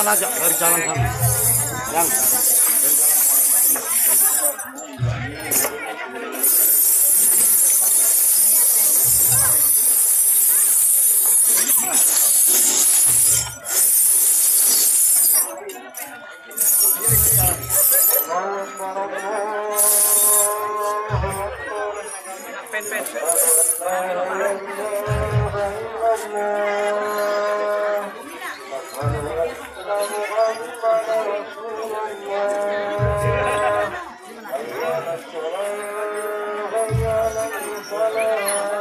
sana aja dari jalan sana. Yang pen محمد رسول الله. حي على الصلاة